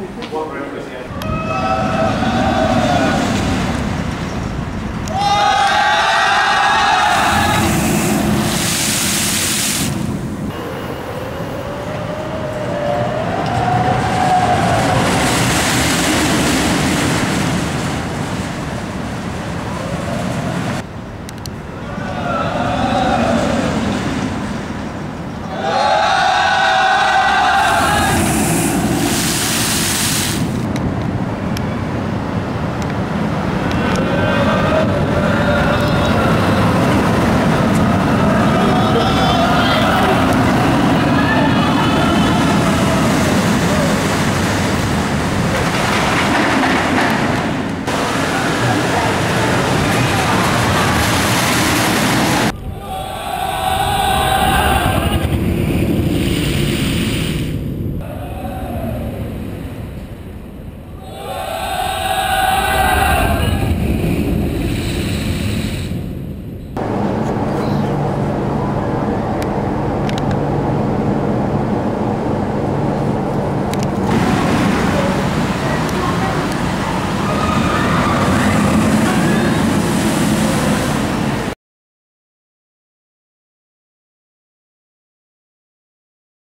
我不认识